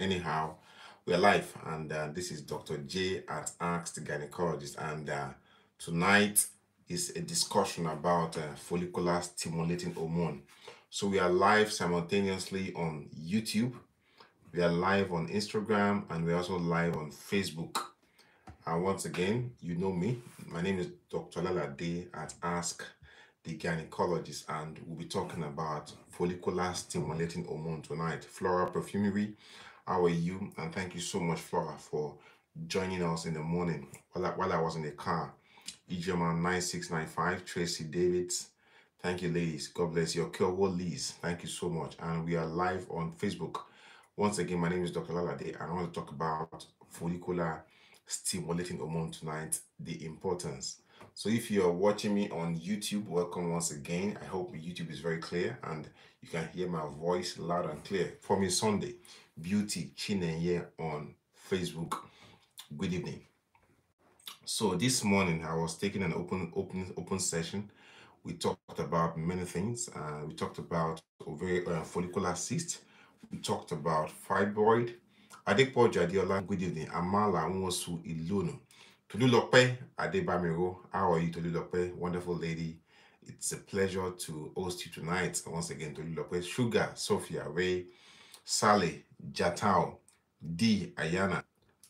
anyhow, we're live, and uh, this is Dr. J at Ask the Gynecologist. And uh, tonight is a discussion about uh, follicular stimulating hormone. So we are live simultaneously on YouTube, we are live on Instagram, and we're also live on Facebook. And once again, you know me. My name is Dr. Lalade at Ask the Gynecologist, and we'll be talking about follicular stimulating hormone tonight. Flora Perfumery, how are you? And thank you so much, Flora, for joining us in the morning while I, while I was in the car. Ijoma 9695, Tracy Davids. Thank you, ladies. God bless you. Kelwo Liz, thank you so much. And we are live on Facebook. Once again, my name is Dr. Lalade, and I want to talk about follicular stimulating hormone tonight, the importance. So if you are watching me on YouTube, welcome once again. I hope YouTube is very clear and you can hear my voice loud and clear. For me, Sunday, Beauty Chinenye on Facebook. Good evening. So this morning I was taking an open open open session. We talked about many things. Uh, we talked about ovarian uh, follicular cyst. We talked about fibroid. Adepoju Adiola, good evening. Amala Nwosu Ilunu. Tolulope Adebamiro, how are you, Tolulope? Wonderful lady. It's a pleasure to host you tonight. Once again, Tolulope, Sugar, Sophia, Ray, Sally, Jatao, D, Ayana,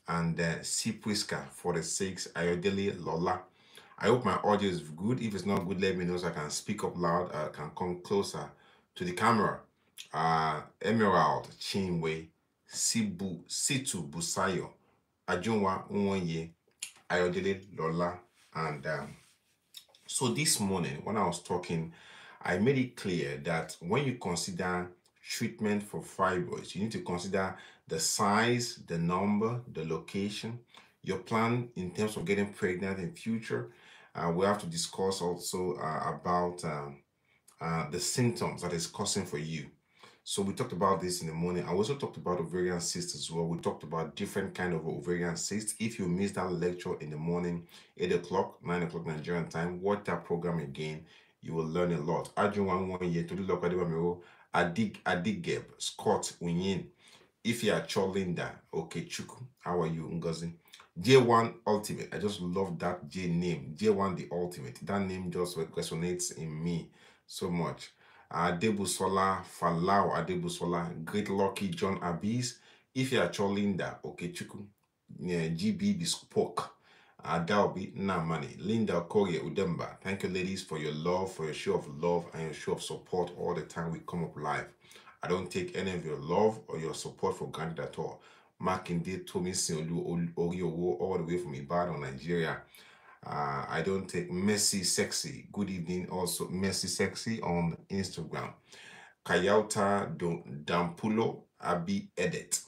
and uh, C. Priska, 46, Ayodele, Lola. I hope my audio is good. If it's not good, let me know so I can speak up loud. I can come closer to the camera. Uh, Emerald, Chinwe, Sibu, Situ, Busayo, Ajunwa, Unwanye, Ayodele, Lola, and um, so this morning when I was talking, I made it clear that when you consider treatment for fibroids, you need to consider the size, the number, the location, your plan in terms of getting pregnant in future. Uh, we have to discuss also uh, about um, uh, the symptoms that is causing for you. So we talked about this in the morning. I also talked about ovarian cysts as well. We talked about different kind of ovarian cysts. If you missed that lecture in the morning, 8 o'clock, 9 o'clock Nigerian time, watch that program again. You will learn a lot. Ajun one year to the local Adig Adigeb, Scott Winyin. If you are Cholinda, okay, Chuku, how are you, Ngozi? J1 Ultimate. I just love that J name. J1 the Ultimate. That name just resonates in me so much. Adebusola Falau Adebusola, Great Lucky John Abis, Ifya Cholinda Okechukwu, yeah, GB Bespoke, Adalbi Namani, Linda Koye Udemba. Thank you, ladies, for your love, for your show of love and your show of support all the time we come up live. I don't take any of your love or your support for granted at all. Makinde Tomi Sinolu Oriowo, all the way from Ibadan, Nigeria. Uh, I don't take Messy Sexy. Good evening, also Messy Sexy on Instagram. Kayauta Dampulo Abi Edit.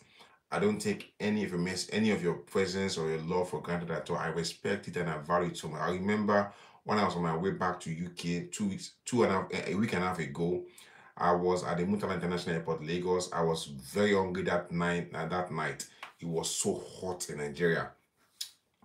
I don't take any of your mess, any of your presence or your love for granted at all. I respect it and I value it so much. I remember when I was on my way back to UK two weeks, two and a half, a week and a half ago. I was at the Murtala International Airport, Lagos. I was very hungry that night. Uh, that night, it was so hot in Nigeria.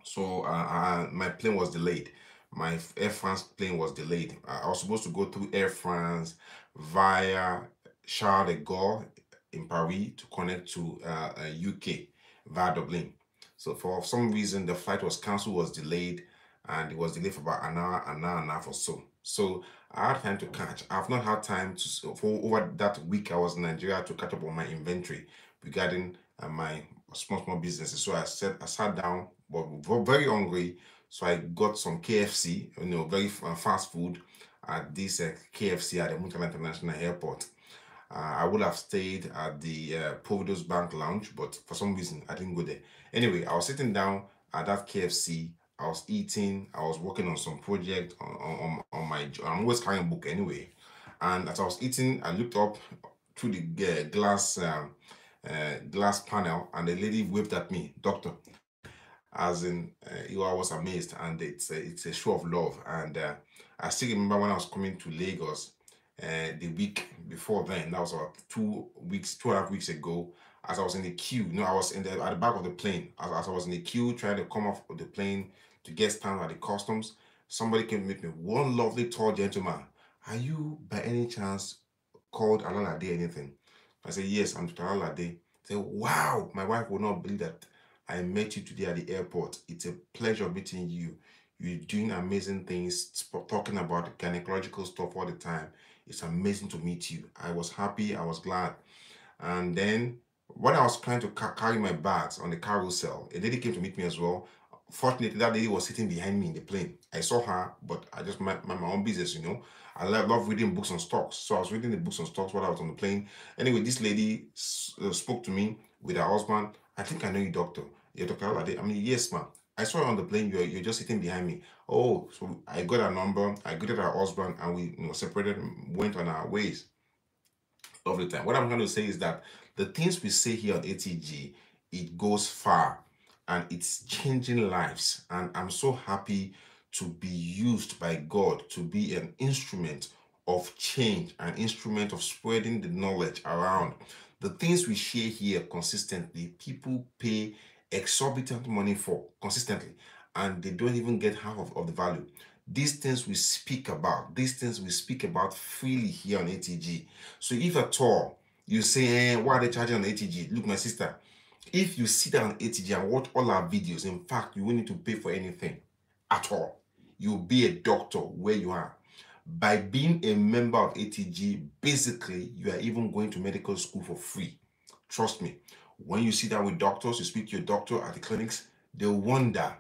So uh, uh, my plane was delayed. My Air France plane was delayed. I was supposed to go through Air France via Charles de Gaulle in Paris to connect to uh, UK uh, via Dublin. So for some reason, the flight was cancelled, was delayed, and it was delayed for about an hour, an hour and a half or so. So I had time to catch. I've not had time to for over that week. I was in Nigeria to catch up on my inventory regarding uh, my small small businesses. So I said I sat down, but very hungry. So I got some KFC, you know, very uh, fast food at this uh, KFC at the Murtala International Airport. Uh, I would have stayed at the uh, Providus Bank Lounge, but for some reason I didn't go there. Anyway, I was sitting down at that KFC. I was eating. I was working on some project on, on, on my. I'm always carrying a book anyway. And as I was eating, I looked up through the uh, glass um, uh, glass panel, and the lady waved at me, doctor. As in, uh, you I was amazed, and it's a, it's a show of love. And I still remember when I was coming to Lagos uh, the week before then. That was about two weeks, two and a half weeks ago. As I was in the queue, know, I was in the at the back of the plane. As, as I was in the queue trying to come off of the plane to get stamped at the customs, somebody came to meet me. One lovely tall gentleman. Are you by any chance called Alalade anything? I said, Yes, I'm Dr. Alade. Say, wow, my wife will not believe that I met you today at the airport. It's a pleasure meeting you. You're doing amazing things, talking about gynecological stuff all the time. It's amazing to meet you. I was happy, I was glad. And then when I was trying to ca- carry my bags on the carousel, a lady came to meet me as well. Fortunately, that lady was sitting behind me in the plane. I saw her, but I just mind my, my own business, you know. I love, love reading books on stocks. So I was reading the books on stocks while I was on the plane. Anyway, this lady uh, spoke to me with her husband. I think I know you, doctor. You're Dr. Alade. I mean, yes, ma'am. I saw on the plane. You're, you're just sitting behind me. Oh, so I got her number. I got her husband, and we you know, separated, went on our ways. Of the time. What I'm going to say is that the things we say here on ATG, it goes far and it's changing lives. And I'm so happy to be used by God to be an instrument of change, an instrument of spreading the knowledge around. The things we share here consistently, people pay exorbitant money for consistently, and they don't even get half of, of the value. These things we speak about, these things we speak about freely here on ATG. So if at all you say, eh, why are they charging on ATG? Look, my sister, if you sit down on ATG and watch all our videos, in fact, you won't need to pay for anything at all. You'll be a doctor where you are. By being a member of ATG, basically, you are even going to medical school for free. Trust me. When you sit down with doctors, you speak to your doctor at the clinics, they'll wonder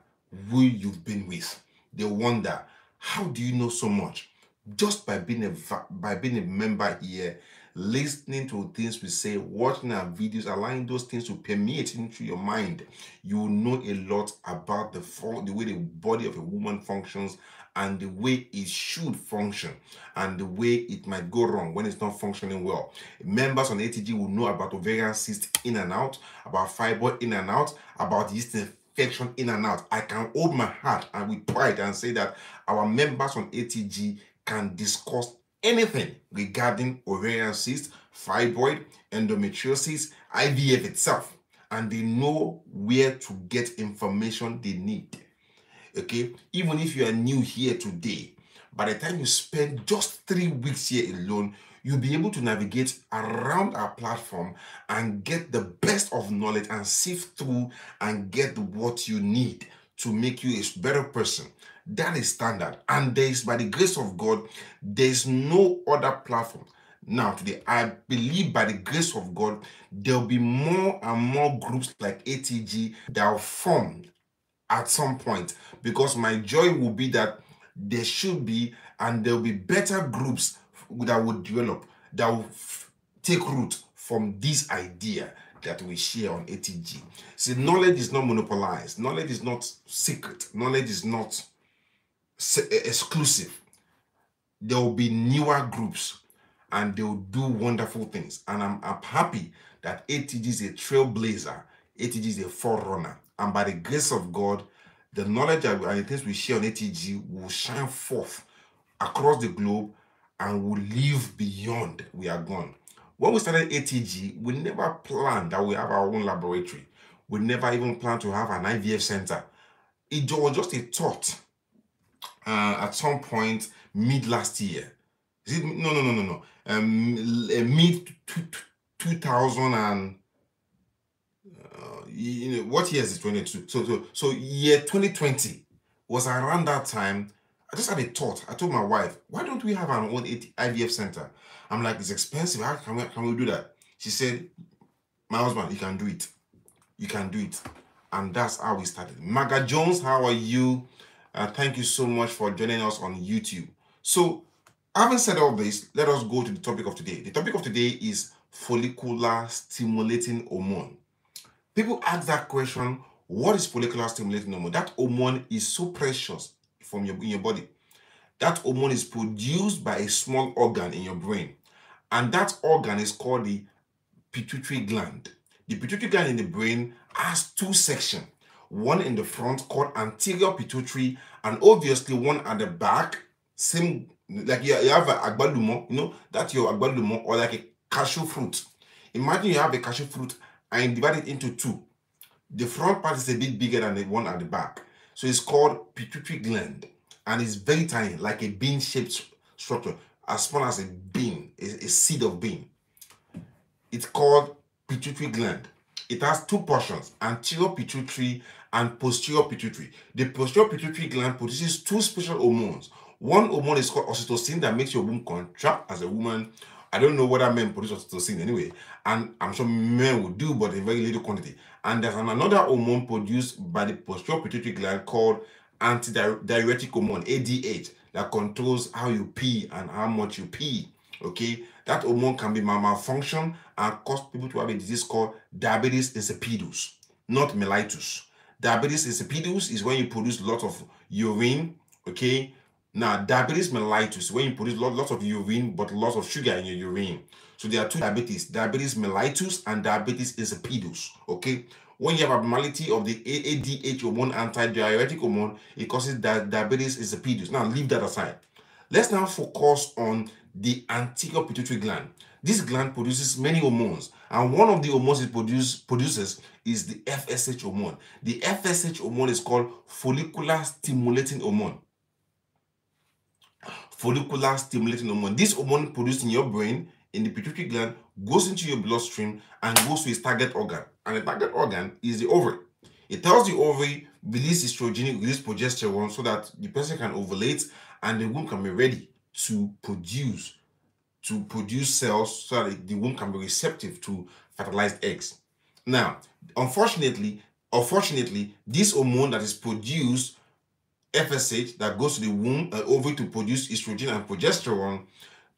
who you've been with. They'll wonder, how do you know so much? Just by being a by being a member here, listening to things we say, watching our videos, allowing those things to permeate into your mind, you will know a lot about the the way the body of a woman functions and the way it should function and the way it might go wrong when it's not functioning well. Members on ATG will know about ovarian cyst in and out, about fibroid in and out, about yeast infection in and out. I can hold my heart and with pride and say that our members on ATG can discuss anything regarding ovarian cyst, fibroid, endometriosis, IVF itself, and they know where to get information they need. Okay, even if you are new here today, by the time you spend just three weeks here alone, you'll be able to navigate around our platform and get the best of knowledge and sift through and get what you need to make you a better person that is standard. And there is, by the grace of God, there is no other platform. Now, today, I believe by the grace of God, there will be more and more groups like ATG that will form at some point because my joy will be that there should be and there will be better groups that will develop that will take root from this idea that we share on ATG. See, knowledge is not monopolized, knowledge is not secret, knowledge is not exclusive. There will be newer groups and they will do wonderful things. And I'm, I'm happy that ATG is a trailblazer, ATG is a forerunner. And by the grace of God, the knowledge and the things we share on ATG will shine forth across the globe and will live beyond we are gone. When we started ATG, we never planned that we have our own laboratory. We never even planned to have an IVF center. It was just a thought uh, at some point mid last year. Is it no no no no no um mid two thousand and uh, you know what year is it 22 so so so year 2020 was around that time. I just had a thought. I told my wife why don't we have our own ivf center? I'm like it's expensive. How can we, can we do that? She said my husband you can do it. You can do it. And that's how we started. Maga jones how are you? Uh, thank you so much for joining us on YouTube. So, having said all this, let us go to the topic of today. The topic of today is follicular stimulating hormone. People ask that question, what is follicular stimulating hormone? That hormone is so precious from your in your body. That hormone is produced by a small organ in your brain. And that organ is called the pituitary gland. The pituitary gland in the brain has two sections one in the front called anterior pituitary, and obviously one at the back, same like you, have a agbalumo, you know, that's your agbalumo, or like a cashew fruit. Imagine you have a cashew fruit and divide it into two. The front part is a bit bigger than the one at the back. So it's called pituitary gland, and it's very tiny, like a bean-shaped structure, as small as a bean, a, a seed of bean. It's called pituitary gland. it has two portions, anterior pituitary and posterior pituitary. The posterior pituitary gland produces two special hormones. One hormone is called oxytocin that makes your womb contract as a woman. I don't know whether men produce oxytocin anyway, and I'm sure men will do, but in very little quantity. And there's another hormone produced by the posterior pituitary gland called antidiuretic hormone, ADH, that controls how you pee and how much you pee. Okay, that hormone can be malfunction and cause people to have a disease called diabetes insipidus, not mellitus. Diabetes insipidus is when you produce a lot of urine, okay? Now, diabetes mellitus, when you produce lot, lot of urine, but lots of sugar in your urine. So there are two diabetes, diabetes mellitus and diabetes insipidus, okay? When you have abnormality of the AADH hormone, antidiuretic hormone, it causes di diabetes insipidus. Now, leave that aside. Let's now focus on the anterior pituitary gland. This gland produces many hormones, and one of the hormones it produce, produces is the FSH hormone. The FSH hormone is called follicular stimulating hormone. Follicular stimulating hormone. This hormone produced in your brain, in the pituitary gland, goes into your bloodstream and goes to its target organ. And the target organ is the ovary. It tells the ovary release estrogen, release progesterone so that the person can ovulate and the womb can be ready to produce to produce cells so that the womb can be receptive to fertilized eggs. Now, unfortunately, unfortunately, this hormone that is produced, FSH, that goes to the womb and ovary to produce estrogen and progesterone,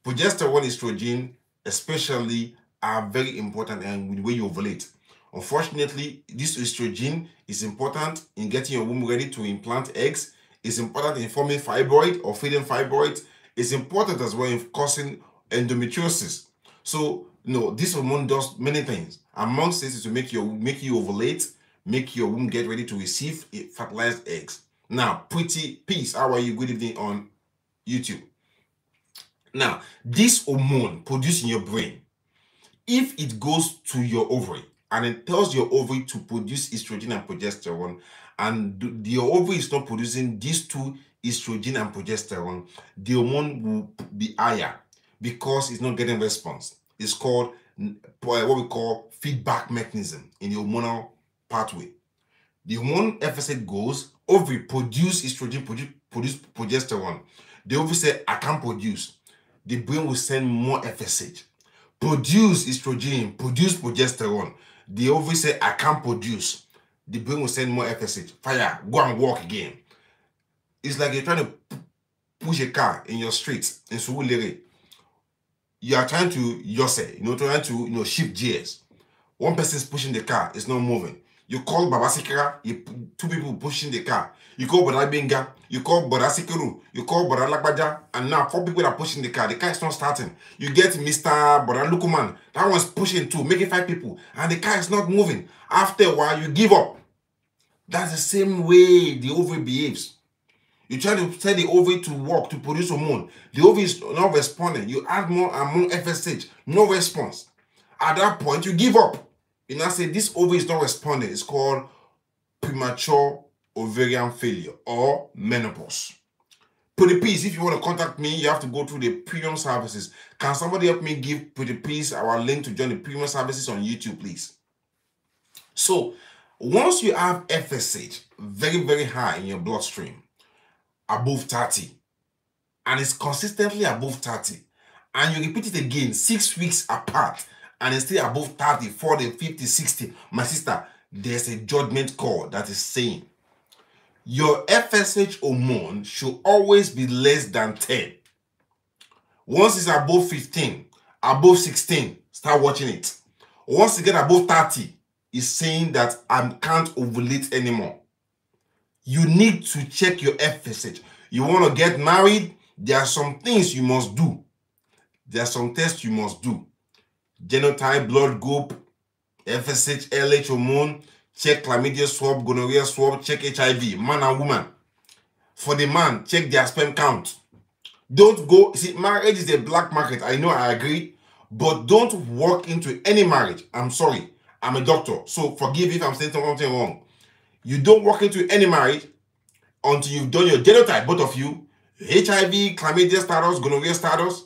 progesterone, estrogen, especially, are very important and the way you ovulate. Unfortunately, this estrogen is important in getting your womb ready to implant eggs. It's important in forming fibroid or feeding fibroid. It's important as well in causing endometriosis. So, you know, this hormone does many things. Amongst this is to make your make you ovulate, make your womb get ready to receive fertilized eggs. Now, pretty peace. How are you? Good evening on YouTube. Now, this hormone produced in your brain, if it goes to your ovary and it tells your ovary to produce estrogen and progesterone, and the ovary is not producing these two estrogen and progesterone, the hormone will be higher because it's not getting response. It's called uh, what we call feedback mechanism in the hormonal pathway. The hormone FSH goes, ovary produce estrogen, produce, produce progesterone. The ovary say, I can't produce. The brain will send more FSH. Produce estrogen, produce progesterone. The ovary say, I can't produce. The brain will send more FSH. Fire, go and walk again. It's like you're trying to push a car in your street in Surulere you are trying to yourself, you know, trying to you know shift gears. One person is pushing the car, it's not moving. You call Babasikara, you two people pushing the car. You call Barabenga, you call Barasikeru, you call Baralakbaja, and now four people are pushing the car. The car is not starting. You get Mr. Baralukuman, that one's pushing too, making five people, and the car is not moving. After a while, you give up. That's the same way the ovary behaves. You try to tell the ovary to work to produce hormone. The ovary is not responding. You add more and more FSH, no response. At that point, you give up. You now say this ovary is not responding. It's called premature ovarian failure or menopause. Pretty Peace, if you want to contact me, you have to go through the premium services. Can somebody help me give Pretty Peace our link to join the premium services on YouTube, please? So, once you have FSH very, very high in your bloodstream, above 30 and it's consistently above 30 and you repeat it again six weeks apart and it's still above 30 40 50 60 my sister there's a judgment call that is saying your fsh hormone should always be less than 10 once it's above 15 above 16 start watching it once you get above 30 it's saying that i can't ovulate anymore you need to check your FSH. You want to get married? There are some things you must do. There are some tests you must do. Genotype, blood group, FSH, LH hormone, check chlamydia swab, gonorrhea swab, check HIV, man and woman. For the man, check their sperm count. Don't go, see, marriage is a black market. I know, I agree. But don't walk into any marriage. I'm sorry. I'm a doctor. So forgive if I'm saying something wrong. You don't walk into any marriage until you've done your genotype, both of you, HIV, chlamydia status, gonorrhea status,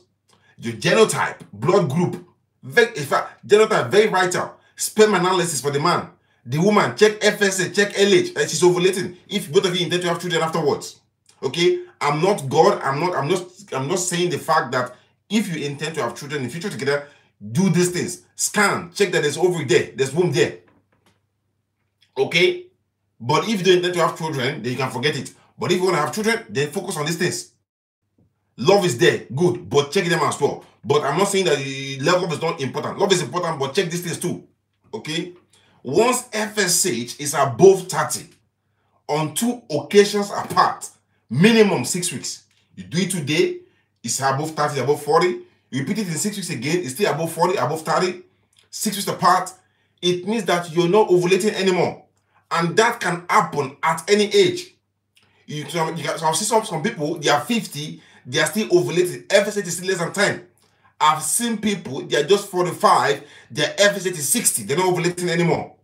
your genotype, blood group. Very, in fact, genotype very vital. sperm analysis for the man. The woman, check FSH, check LH, and eh, she's ovulating. If both of you intend to have children afterwards. Okay? I'm not God. I'm not, I'm not, I'm not saying the fact that if you intend to have children in the future together, do these things. Scan, check that there's ovary there, there's womb there. Okay? But if you don't intend to have children, then you can forget it. But if you want to have children, then focus on these things. Love is there, good, but check them as well. But I'm not saying that the level is not important. Love is important, but check these things too. Okay? Once FSH is above 30 on two occasions apart, minimum six weeks. You do it today, it's above 30, above 40. You repeat it in six weeks again, it's still above 40, above 30, six weeks apart. It means that you're not ovulating anymore. And that can happen at any age. You, can, you so I've seen some, some people, they are 50, they are still ovulating. FSH is still less than 10. I've seen people, they are just 45, their FSH is 60, they're not ovulating anymore.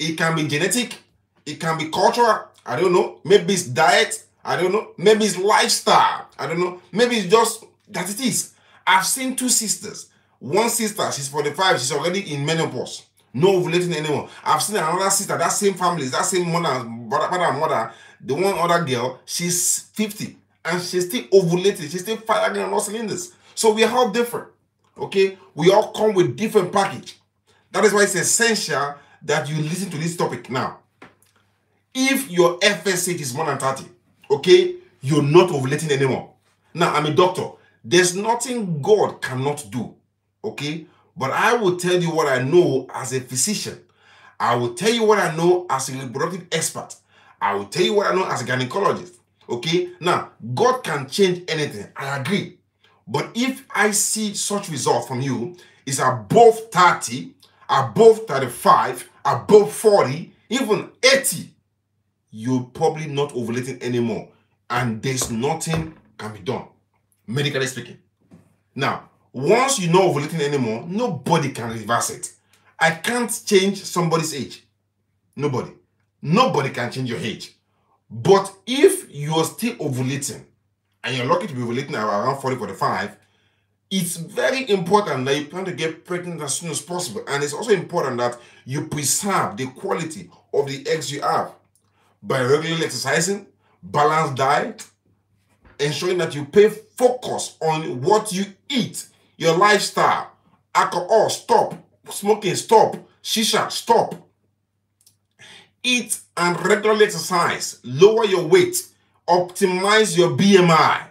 It can be genetic, it can be cultural, I don't know. Maybe it's diet, I don't know. Maybe it's lifestyle, I don't know. Maybe it's just that it is. I've seen two sisters. One sister, she's 45, she's already in menopause, no ovulating anymore. I've seen another sister, that same family, that same mother, brother, and mother, the one other girl, she's 50 and she's still ovulating, she's still firing on all cylinders. So we are all different. Okay? We all come with different package. That is why it's essential that you listen to this topic now. If your FSH is more than 30, okay, you're not ovulating anymore. Now, I'm a doctor. There's nothing God cannot do. Okay? But I will tell you what I know as a physician. I will tell you what I know as a reproductive expert. I will tell you what I know as a gynecologist. Okay? Now, God can change anything. I agree. But if I see such result from you is above 30, above 35, above 40, even 80, you're probably not ovulating anymore. And there's nothing can be done, medically speaking. Now, once you're not ovulating anymore, nobody can reverse it. I can't change somebody's age. Nobody. Nobody can change your age. But if you're still ovulating, and you're lucky to be ovulating around 40, 45, it's very important that you plan to get pregnant as soon as possible. And it's also important that you preserve the quality of the eggs you have by regularly exercising, balanced diet, ensuring that you pay focus on what you eat, your lifestyle, alcohol, stop, smoking, stop, shisha, stop. Eat and regularly exercise, lower your weight, optimize your BMI.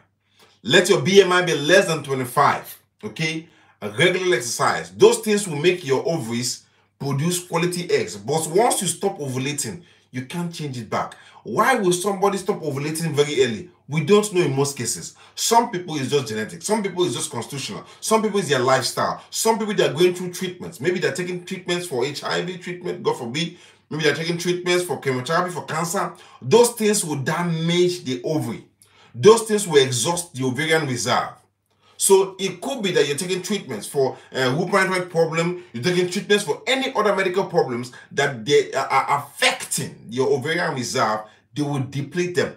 Let your BMI be less than 25. Okay? A regular exercise. Those things will make your ovaries produce quality eggs. But once you stop ovulating, you can't change it back. Why will somebody stop ovulating very early? We don't know in most cases. Some people is just genetic. Some people is just constitutional. Some people is their lifestyle. Some people they are going through treatments. Maybe they're taking treatments for HIV treatment, God forbid. Maybe they're taking treatments for chemotherapy, for cancer. Those things will damage the ovary. Those things will exhaust the ovarian reserve. So it could be that you're taking treatments for a uh, problem, you're taking treatments for any other medical problems that they are affecting your ovarian reserve, they will deplete them.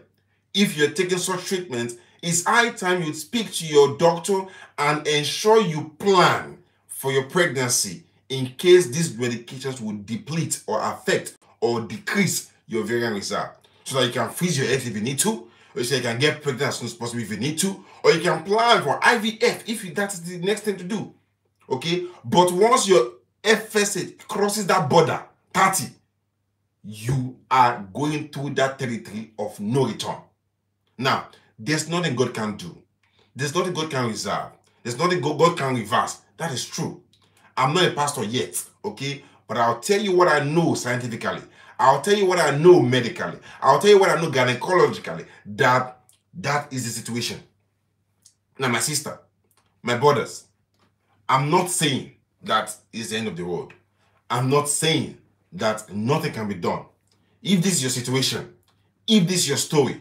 If you're taking such treatments, it's high time you speak to your doctor and ensure you plan for your pregnancy in case these medications will deplete or affect or decrease your ovarian reserve so that you can freeze your eggs if you need to, or so you can get pregnant as soon as possible if you need to, or you can plan for IVF if that is the next thing to do. Okay, but once your FSH crosses that border, 30, you are going through that territory of no return. Now, there's nothing God can do. There's nothing God can reserve. There's nothing God can reverse. That is true. I'm not a pastor yet, okay? But I'll tell you what I know scientifically. I'll tell you what I know medically. I'll tell you what I know gynecologically. That that is the situation. Now, my sister, my brothers, I'm not saying that is the end of the world. I'm not saying that nothing can be done. If this is your situation, if this is your story,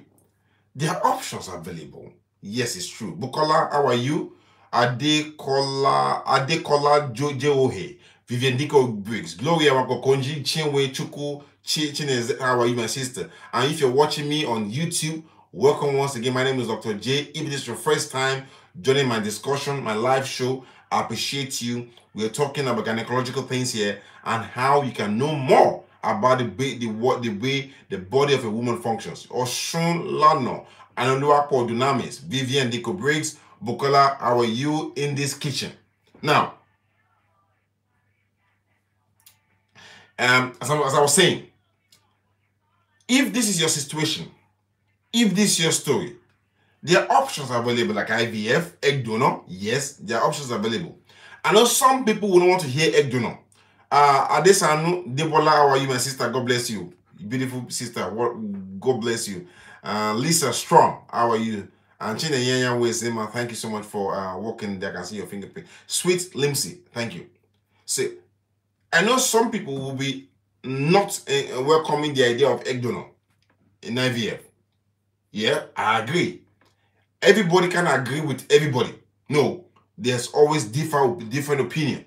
there are options available. Yes, it's true. Bukola, how are you? Adekola Adekola Jojeohe, Vivian Diko Briggs, Gloria Wakokonji, Chinwe Chuku, Chinez, how are you, my sister? And if you're watching me on YouTube, welcome once again. My name is Dr. J. If this is your first time joining my discussion, my live show, I appreciate you. We're talking about gynecological things here and how you can know more about the way the what the way the body of a woman functions. Oshun Lano, Anoluapo Dunamis, Vivian Dico Briggs, Bukola, how are you in this kitchen? Now, um, as I, as I was saying, if this is your situation, if this is your story, there are options available like IVF, egg donor. Yes, there are options available. I know some people will not want to hear egg donor. Uh, Adesanu, Debola, how are you, my sister? God bless you. Beautiful sister. God bless you. Uh, Lisa Strong, how are you? And Chine Yanya Wesema, thank you so much for uh, walking there. I can see your fingerprint. Sweet Limsey, thank you. See, I know some people will be not uh, welcoming the idea of egg donor in IVF. Yeah, I agree. Everybody can agree with everybody. No, there's always different different opinion.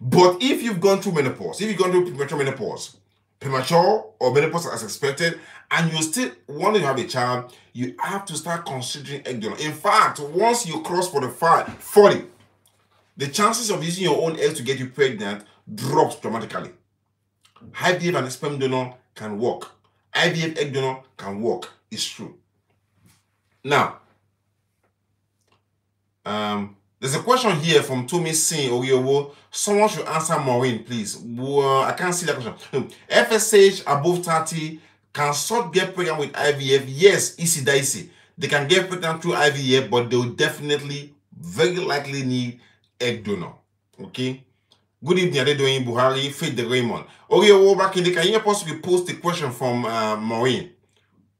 But if you've gone through menopause, if you've gone through premature menopause, premature or menopause as expected, and you still want to have a child, you have to start considering egg donor. In fact, once you cross 45, 40, the chances of using your own eggs to get you pregnant drops dramatically. IVF and sperm donor can work. IVF egg donor can work. It's true. Now, um, there's a question here from Tomi Singh Oriowo. Someone should answer Maureen, please. Well, I can't see that question. FSH above 30 can sort get pregnant with IVF? Yes, easy dicey. They can get pregnant through IVF, but they'll definitely, very likely need egg donor. Okay? Good evening, Adedoyin Buhari, Faith the Raymond. Oriowo Bakinde, can you possibly post the question from uh, Maureen?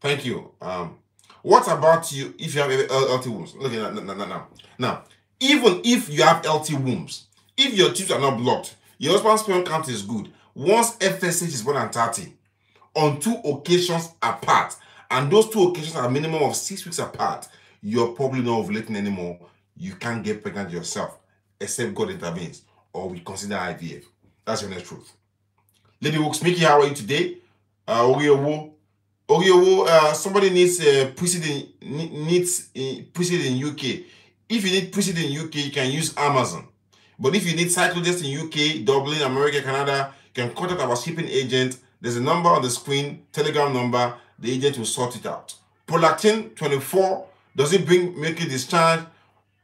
Thank you. Um, what about you if you have LT wombs? Look at that now. Now, even if you have healthy wombs, if your tubes are not blocked, your husband's sperm count is good. Once FSH is more than 30, on two occasions apart, and those two occasions are minimum of six weeks apart, you're probably not ovulating anymore. You can't get pregnant yourself, except God intervenes, or we consider IVF. That's your next truth. Lady Wooks, Mickey, how are you today? Uh, Oriowo, Oriowo, uh, somebody needs uh, precedent needs uh, precedent in UK. If you need precedent in UK, you can use Amazon. But if you need cycle Cyclogest in UK, Dublin, America, Canada, you can contact our shipping agent. There's a number on the screen, Telegram number. The agent will sort it out. Prolactin 24, does it bring milky discharge?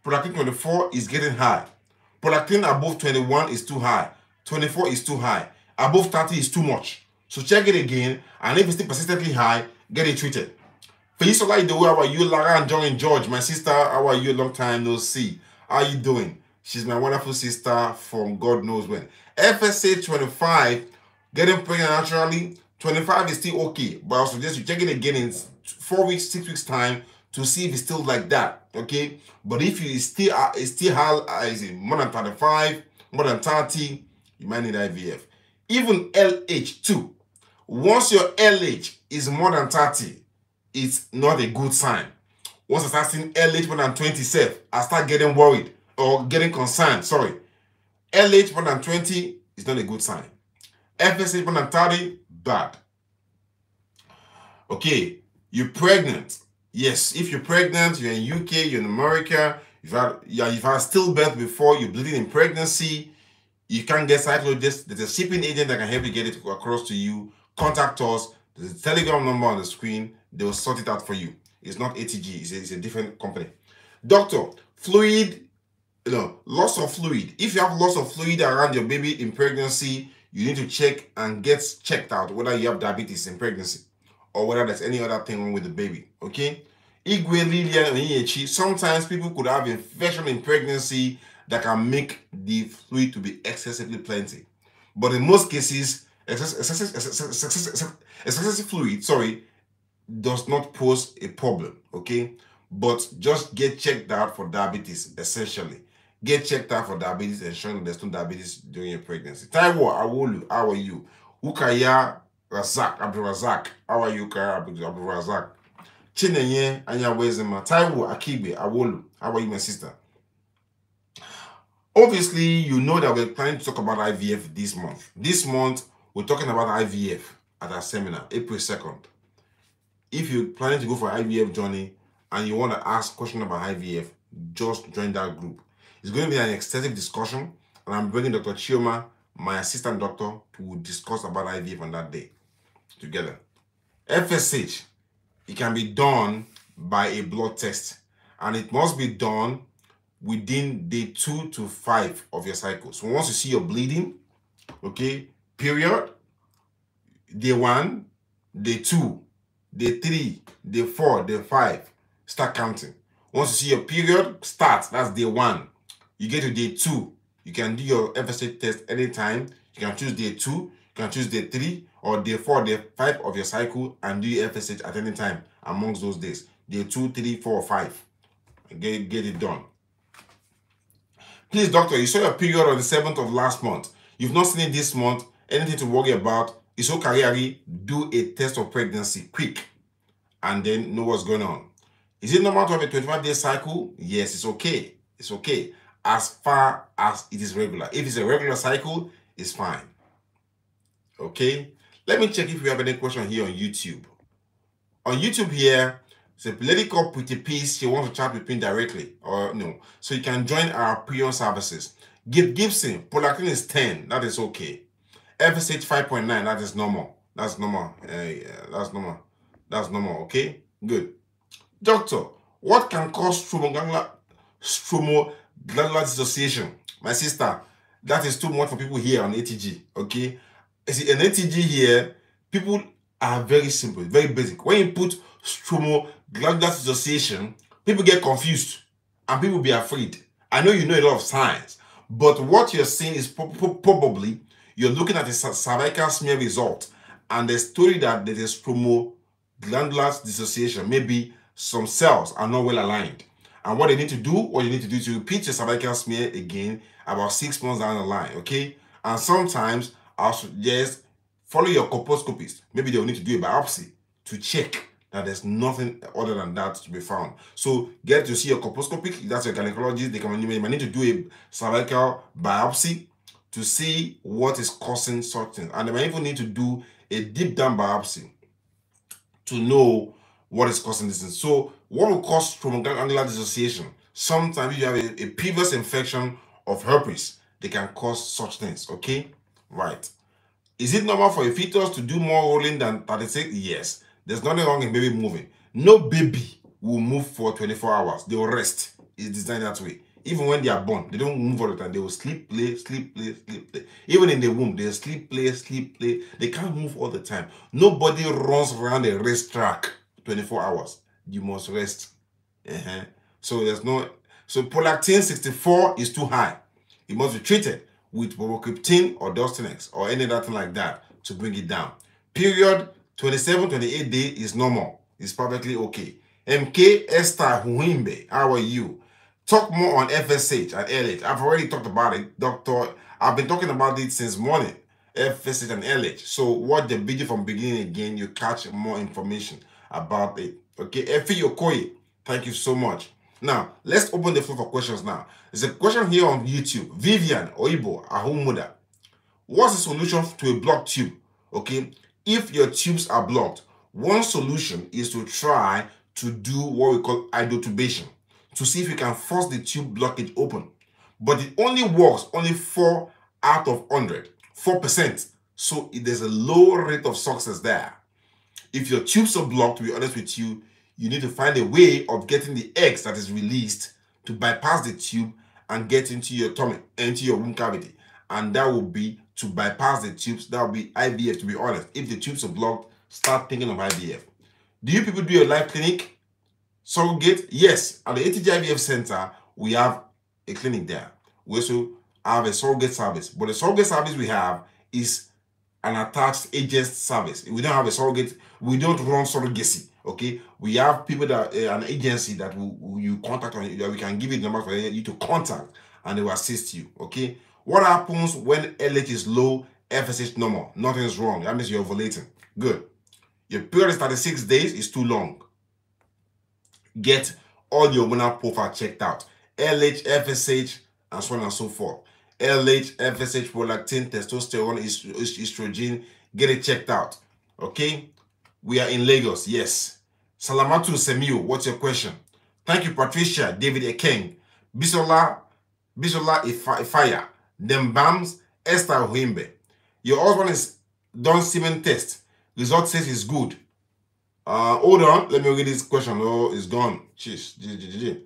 Prolactin 24 is getting high. Prolactin above 21 is too high. 24 is too high. Above 30 is too much. So check it again, and if it's still persistently high, get it treated. Felisola Idowu, how are you? Lara and John and George, my sister, how are you? Long time no see. How are you doing? She's my wonderful sister from God knows when. FSH 25, getting pregnant naturally, 25 is still okay. But I suggest you check it again in four weeks, six weeks time to see if it's still like that. Okay. But if you still uh, still high, uh, is it more than 35, more than 30, you might need IVF. Even LH2, once your LH is more than 30, it's not a good sign. Once I start seeing LH more than 27, I start getting worried or getting concerned. Sorry. LH more than 20 is not a good sign. FSH more than 30, bad. Okay, you're pregnant. Yes, if you're pregnant, you're in UK, you're in America, you've had, yeah, had stillbirth before, you're bleeding in pregnancy, you can't get Cyclogest. There's a shipping agent that can help you get it across to you contact us. There's a telegram number on the screen. They will sort it out for you. It's not ATG, it's a, it's a different company. Doctor, fluid, you know, loss of fluid. If you have loss of fluid around your baby in pregnancy, you need to check and get checked out whether you have diabetes in pregnancy or whether there's any other thing wrong with the baby. Okay? Igwe, Lilian, sometimes people could have infection in pregnancy that can make the fluid to be excessively plenty. But in most cases, excessive, excessive fluid, sorry, does not pose a problem, okay? But just get checked out for diabetes, essentially. Get checked out for diabetes, ensuring there's no diabetes during your pregnancy. Taiwo Awolu, how are you? Ukaya Razak, Abdul Razak, how are you, Ukaya Abdul Razak? Chinenye Anyawezema, Taiwo Akibe Awolu, how are you, my sister? Obviously, you know that we're planning to talk about IVF this month. This month, we're talking about IVF at our seminar, April 2nd. If you're planning to go for IVF journey and you want to ask question about IVF, just join that group. It's going to be an extensive discussion, and I'm bringing Dr. Chioma, my assistant doctor, to discuss about IVF on that day together. FSH, it can be done by a blood test, and it must be done within day two to five of your cycle. So once you see your bleeding, okay, period, day one, day two, day three, day four, day five, start counting. Once you see your period, start. That's day one. You get to day two, you can do your FSH test anytime. You can choose day two, you can choose day three, or day four, day five of your cycle, and do your FSH at any time amongst those days. Day two, three, four, five. Get, get it done. Please, doctor, you saw your period on the 7th of last month. You've not seen it this month. Anything to worry about. It's okay. Do a test of pregnancy quick and then know what's going on. Is it normal to have a 25 day cycle? Yes, it's okay. It's okay as far as it is regular. If it's a regular cycle, it's fine. Okay. Let me check if we have any question here on YouTube. On YouTube here, a lady called Pretty Peace. She wants to chat with me directly, or no. So you can join our premium services. Give Gibson, prolactin is 10. That is okay. FSH 5.9. That is normal. That's normal. Uh, yeah, that's normal. That's normal. Okay. Good. Doctor, what can cause stromoglandular stromoglandular dissociation? My sister, that is too much for people here on ATG. Okay. You see, an ATG here, people are very simple, very basic. When you put stromo glandular dissociation, people get confused and people be afraid. I know you know a lot of science, but what you're seeing is probably you're looking at a cervical smear result and the story that there is glandular dissociation. Maybe some cells are not well aligned. And what they need to do, what you need to do is to repeat your cervical smear again about six months down the line, okay? And sometimes I'll suggest follow your colposcopist. Maybe they'll need to do a biopsy to check that there's nothing other than that to be found. So get to see your colposcopist, that's your gynecologist. They can you might need to do a cervical biopsy to see what is causing such things. And they might even need to do a deep down biopsy to know what is causing this. So what will cause stromoglandular dissociation? Sometimes you have a, a previous infection of herpes, they can cause such things, okay? Right. Is it normal for a fetus to do more rolling than 36? Yes. There's nothing wrong in baby moving. No baby will move for 24 hours. They will rest. It's designed that way. Even when they are born, they don't move all the time. They will sleep, play, sleep, play, sleep, play. Even in the womb, they sleep, play, sleep, play. They can't move all the time. Nobody runs around a race track 24 hours. You must rest. Uh -huh. So there's no. So prolactin 64 is too high. It must be treated with bromocriptine or Dostinex or any other thing like that to bring it down. Period 27, 28 day is normal. It's perfectly okay. MK Esther Huimbe, how are you? Talk more on FSH and LH. I've already talked about it, Doctor. I've been talking about it since morning. FSH and LH. So watch the video from beginning again. You catch more information about it. Okay, Efi Yokoye, thank you so much. Now, let's open the floor for questions now. There's a question here on YouTube. Vivian Oibo Ahumuda. What's the solution to a blocked tube? Okay, if your tubes are blocked, one solution is to try to do what we call hydrotubation to see if you can force the tube blockage open. But it only works only 4 out of 100, 4%. So there's a low rate of success there. If your tubes are blocked, to be honest with you, you need to find a way of getting the eggs that is released to bypass the tube and get into your tummy, into your womb cavity. And that will be to bypass the tubes. That will be IVF, to be honest. If the tubes are blocked, start thinking of IVF. Do you people do a live clinic? Surrogate? Yes. At the ATG IVF Center, we have a clinic there. We also have a surrogate service. But the surrogate service we have is an attached agent service. We don't have a surrogate. We don't run surrogacy. Okay, we have people that uh, an agency that you contact on that we can give you the number for you to contact and they will assist you. Okay, what happens when LH is low, FSH normal? Nothing is wrong. That means you're ovulating. Good. Your period is 36 days is too long. Get all your hormonal profile checked out. LH, FSH, and so on and so forth. LH, FSH, prolactin, testosterone, estrogen. Get it checked out. Okay? We are in Lagos. Yes. Salamatu Semiu, what's your question? Thank you, Patricia, David Ekeng, Bisola Bisola Ifaya, Dembams, Esther Huimbe. Your husband is done semen test. Result says it's good. Uh, hold on, let me read this question. Oh, it's gone. Jeez.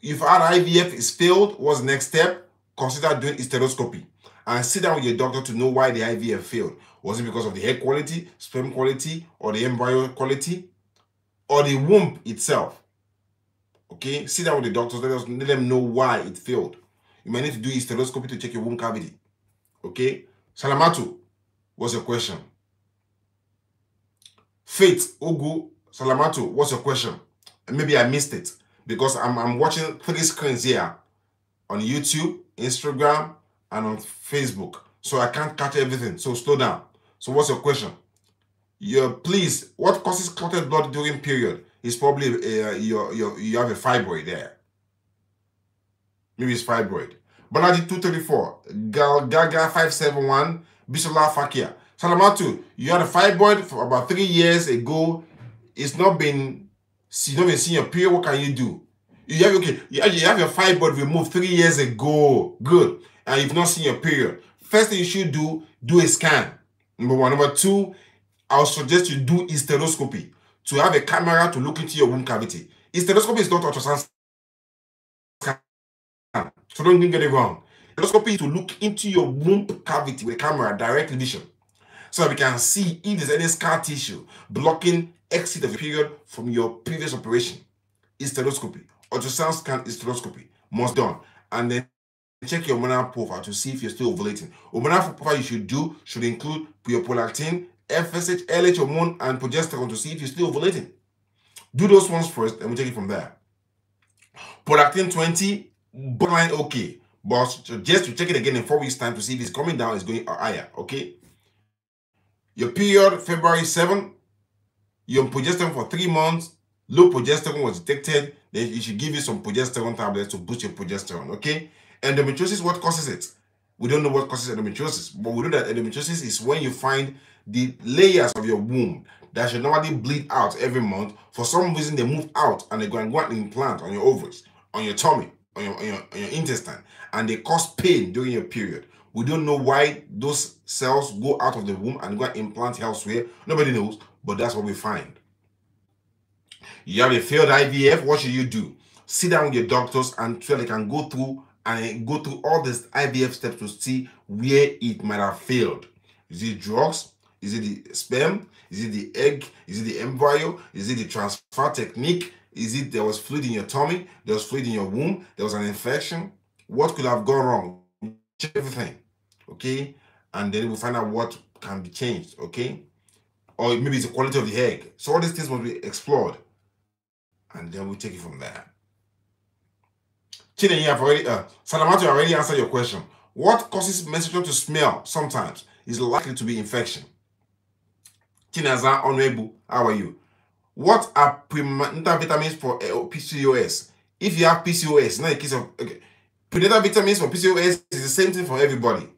If our IVF is failed, what's the next step? Consider doing hysteroscopy and sit down with your doctor to know why the IVF failed. Was it because of the egg quality, sperm quality, or the embryo quality, or the womb itself? Okay, sit down with the doctors, let, us, let them know why it failed. You might need to do hysteroscopy to check your womb cavity. Okay, Salamatu, what's your question? Faith Ugu Salamatu, what's your question? Maybe I missed it because I'm, I'm watching three screens here on YouTube, Instagram, and on Facebook. So I can't catch everything. So slow down. So what's your question? Your please, what causes clotted blood during period? Is probably uh, your, your, you have a fibroid there. Maybe it's fibroid. Balaji 234, Gal Gaga 571, Bisola Fakia. Salamatu, you had a fibroid for about three years ago. It's not been, you not been seeing your period. What can you do? You have okay, you have your fibroid removed three years ago. Good. And you've not seen your period. First thing you should do, do a scan. Number one. Number two, I'll suggest you do hysteroscopy to have a camera to look into your womb cavity. Hysteroscopy is not ultrasound scan. So don't get it wrong. Hysteroscopy is to look into your womb cavity with a camera, direct vision. So we can see if there's any scar tissue blocking exit of the period from your previous operation. Hysteroscopy. Ultrasound scan hysteroscopy must done. And then check your hormonal profile to see if you're still ovulating. Hormonal profile you should do should include prolactin, FSH, LH hormone, and progesterone to see if you're still ovulating. Do those ones first, and we'll take it from there. Prolactin 20, borderline okay. But just to check it again in four weeks' time to see if it's coming down, it's going higher. Okay. Your period, February 7, you're on progesterone for three months, low progesterone was detected, then you should give you some progesterone tablets to boost your progesterone, okay? Endometriosis, what causes it? We don't know what causes endometriosis, but we know that endometriosis is when you find the layers of your womb that should normally bleed out every month. For some reason, they move out and they go and go and implant on your ovaries, on your tummy, on your, on your, on your intestine, and they cause pain during your period. We don't know why those cells go out of the womb and go and implant elsewhere. Nobody knows, but that's what we find. You have a failed IVF, what should you do? Sit down with your doctors and so they can go through and go through all these IVF steps to see where it might have failed. Is it drugs? Is it the sperm? Is it the egg? Is it the embryo? Is it the transfer technique? Is it there was fluid in your tummy? There was fluid in your womb? There was an infection? What could have gone wrong? Check everything. Okay? And then we'll find out what can be changed. Okay? Or maybe it's the quality of the egg. So all these things must be explored and then we'll take it from there. Chine, you have already, uh, Salamatu already answered your question. What causes menstruation to smell sometimes is likely to be infection. Chinaza Honorable, how are you? What are prenatal vitamins for uh, PCOS? If you have PCOS, not a case of okay. prenatal vitamins for PCOS is the same thing for everybody.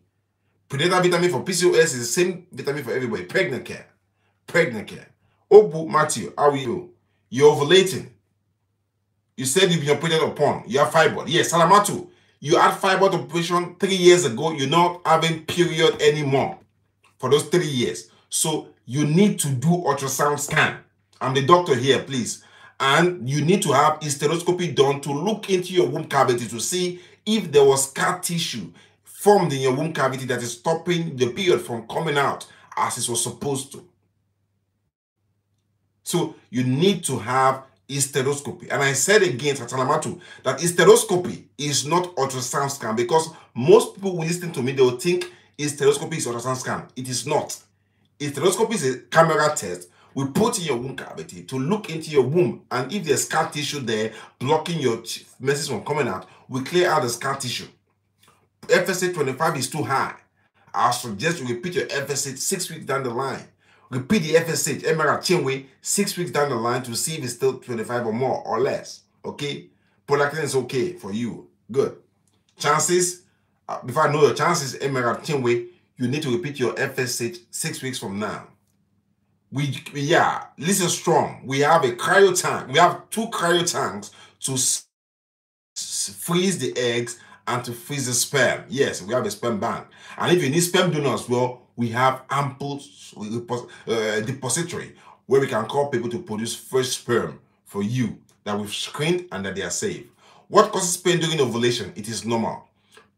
Prenatal vitamin for PCOS is the same vitamin for everybody. Pregnant care, pregnant care. Obu Matthew, how are you? You're ovulating. You said you've been operated upon. You have fibroid. Yes, Salamatu. You had fibroid operation three years ago. You're not having period anymore for those three years. So you need to do ultrasound scan. I'm the doctor here, please. And you need to have hysteroscopy done to look into your womb cavity to see if there was scar tissue formed in your womb cavity that is stopping the period from coming out as it was supposed to. So you need to have hysteroscopy. And I said again, Tatalamatu, that hysteroscopy is not ultrasound scan because most people will listen to me, they will think hysteroscopy is ultrasound scan. It is not. Hysteroscopy is a camera test we put in your womb cavity to look into your womb. And if there's scar tissue there blocking your message from coming out, we clear out the scar tissue. FSH 25 is too high. I suggest you repeat your FSH six weeks down the line repeat the FSH, MRI Chinwe, six weeks down the line to see if it's still 25 or more or less. Okay? Prolactin is okay for you. Good. Chances, uh, before I know your chances, MRI Chinwe, you need to repeat your FSH six weeks from now. We, yeah, listen strong. We have a cryo tank. We have two cryo tanks to freeze the eggs and to freeze the sperm. Yes, we have a sperm bank. And if you need sperm donors, well, we have ample uh, depository where we can call people to produce fresh sperm for you that we've screened and that they are safe. What causes pain during ovulation? It is normal.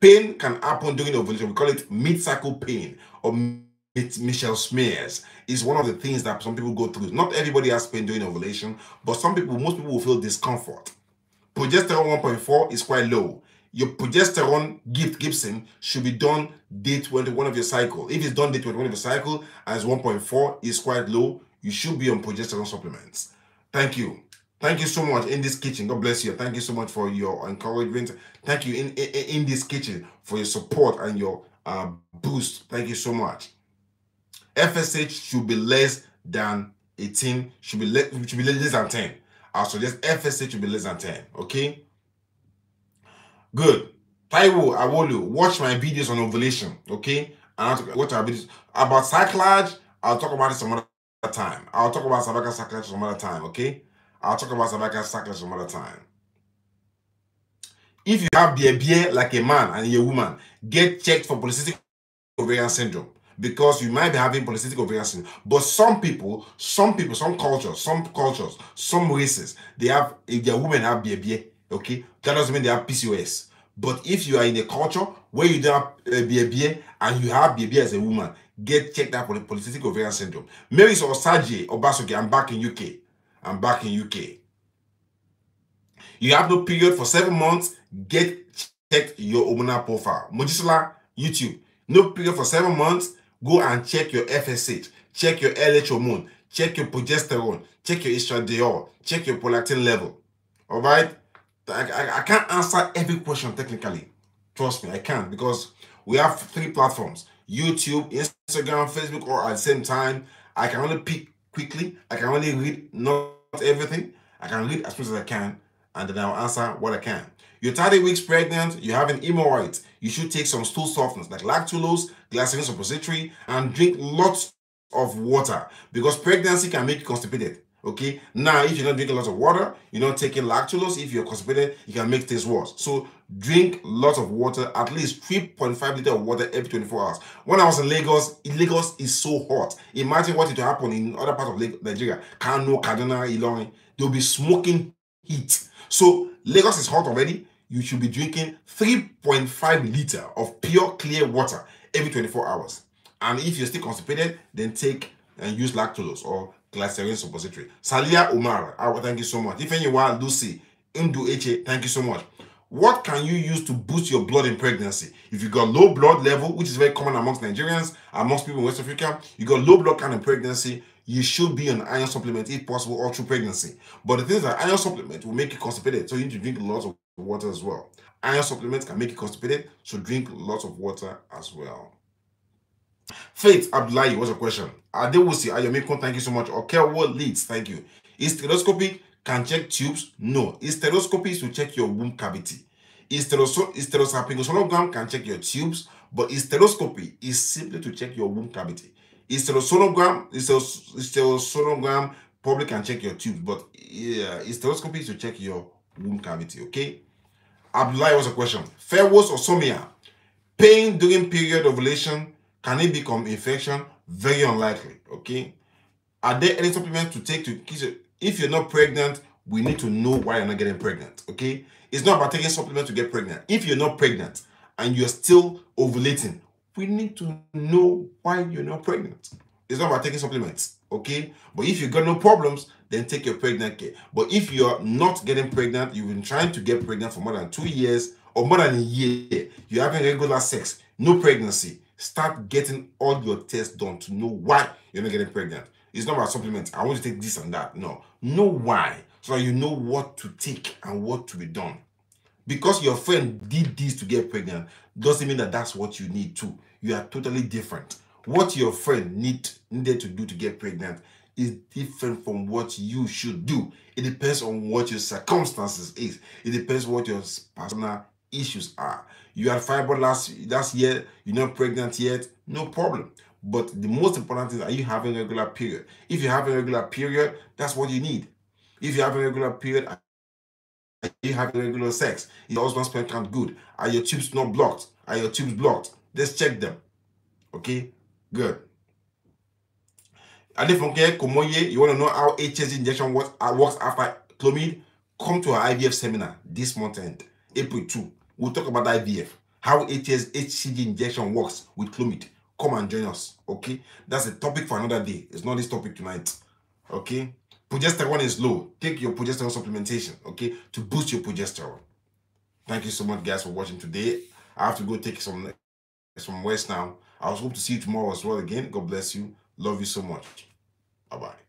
Pain can happen during ovulation. We call it mid-cycle pain or mittelschmerz is one of the things that some people go through. Not everybody has pain during ovulation, but some people, most people will feel discomfort. Progesterone 1.4 is quite low. Your progesterone gift Gibson should be done day 21 of your cycle. If it's done day 21 of your cycle as 1.4 is quite low, you should be on progesterone supplements. Thank you. Thank you so much in this kitchen. God bless you. Thank you so much for your encouragement. Thank you in, in, in this kitchen for your support and your uh, boost. Thank you so much. FSH should be less than 18, should be, should be less than 10. I suggest FSH should be less than 10. Okay? Good. Taiwo Awolu, watch my videos on ovulation. Okay? And I'll watch our videos about cerclage. I'll talk about it some other time. I'll talk about cervical cerclage some other time. Okay? I'll talk about cervical cerclage some other time. If you have beer like a man and a woman, get checked for polycystic ovarian syndrome because you might be having polycystic ovarian syndrome. But some people, some people, some cultures, some cultures, some races, they have if their women have BBA, okay, that doesn't mean they have PCOS. But if you are in a culture where you don't have uh, BBA and you have BBA as a woman, get checked out for the polycystic ovarian syndrome. Mary Osagie Obasoge, I'm back in UK. I'm back in UK. You have no period for seven months, get checked your hormonal profile. Mojisla, YouTube. No period for seven months, Go and check your FSH, check your LH hormone, check your progesterone, check your estradiol, check your prolactin level. All right? I, I, I can't answer every question technically. Trust me, I can't because we have three platforms YouTube, Instagram, Facebook, or at the same time. I can only pick quickly. I can only read not everything. I can read as much as I can, and then I'll answer what I can. You're 30 weeks pregnant, you have an hemorrhoid, you should take some stool softeners like lactulose, glycerin suppository, and drink lots of water because pregnancy can make you constipated. Okay, now if you're not drinking lots of water, you're not taking lactulose, if you're constipated, you can make things worse. So drink lots of water, at least 3.5 liter of water every 24 hours. When I was in Lagos, Lagos is so hot. Imagine what it will happen in other parts of Nigeria, Kano, Kaduna, Ilorin. They'll be smoking heat. So Lagos is hot already. You should be drinking 3.5 liter of pure clear water every 24 hours. And if you're still constipated, then take and use lactulose or glycerin suppository. Salia Umar, ah, I thank you so much. If anyone Lucy, Indu Eche, thank you so much. What can you use to boost your blood in pregnancy? If you got low blood level, which is very common amongst Nigerians, amongst people in West Africa, you got low blood count in pregnancy, you should be on iron supplement if possible all through pregnancy. But the thing is that iron supplement will make you constipated, so you need to drink lots of water as well. Iron supplements can make you constipated, so drink lots of water as well. Faith Abdullahi, what's your question? Adewusi Ayomiko, thank you so much. Okay, what leads? Thank you. Is stereoscopy can check tubes? No. Is stereoscopy is to check your womb cavity. Is stereoscopic can check your tubes, but hysteroscopy is simply to check your womb cavity. Hysterosonogram, hysterosonogram probably can check your tubes, but yeah, hysteroscopy is to check your womb cavity, okay? Abdullah was a question. Ferrous or somia, pain during period ovulation, can it become infection? Very unlikely, okay? Are there any supplements to take to if you're not pregnant, we need to know why you're not getting pregnant, okay? It's not about taking supplements to get pregnant. If you're not pregnant and you're still ovulating, we need to know why you're not pregnant. It's not about taking supplements, okay? But if you got no problems, then take your pregnant care. But if you're not getting pregnant, you've been trying to get pregnant for more than two years or more than a year, you're having regular sex, no pregnancy, start getting all your tests done to know why you're not getting pregnant. It's not about supplements. I want to take this and that. No, know why so that you know what to take and what to be done. Because your friend did this to get pregnant doesn't mean that that's what you need to. You are totally different. What your friend need, needed to do to get pregnant is different from what you should do. It depends on what your circumstances is. It depends what your personal issues are. You had fibroid last last year, you're not pregnant yet, no problem. But the most important thing is are you having a regular period? If you have a regular period, that's what you need. If you have a regular period Are you having regular sex? Is your husband's sperm count good? Are your tubes not blocked? Are your tubes blocked? Let's check them. Okay, good. And if you want to know how HSG injection works, uh, works after Clomid? Come to our IVF seminar this month end, April 2. We'll talk about IVF, how HS, HCG injection works with Clomid. Come and join us, okay? That's a topic for another day. It's not this topic tonight, okay? Progesterone is low. Take your progesterone supplementation, okay, to boost your progesterone. Thank you so much, guys, for watching today. I have to go take some some rest now. I was hope to see you tomorrow as well again. God bless you. Love you so much. Bye bye.